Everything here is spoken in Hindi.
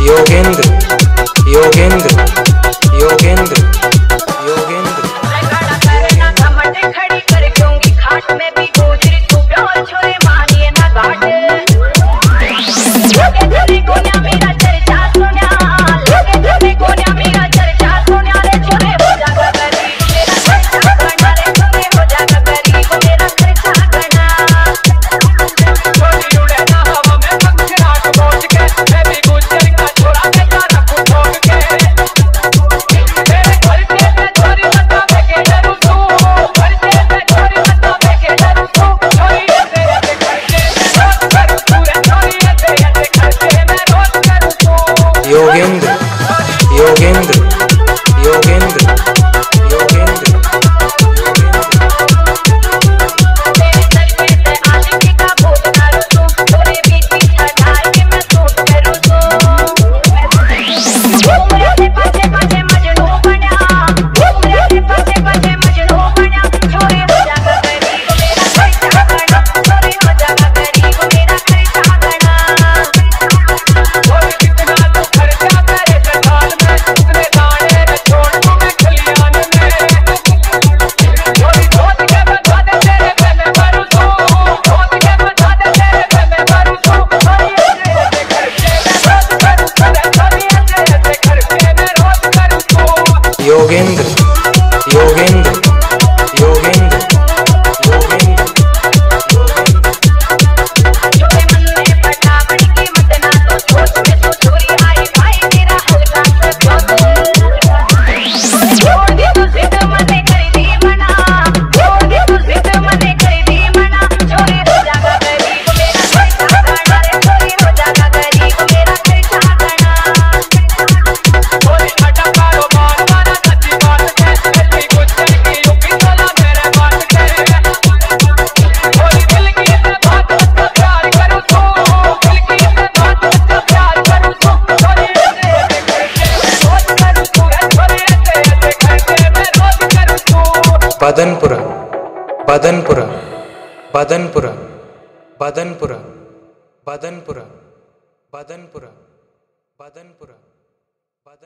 Yogendra Yogendra Yogendra Yogendra. बदनपुरा बदनपुरा बदनपुरा बदनपुरा बदनपुरा बदनपुरा बदनपुरा बदन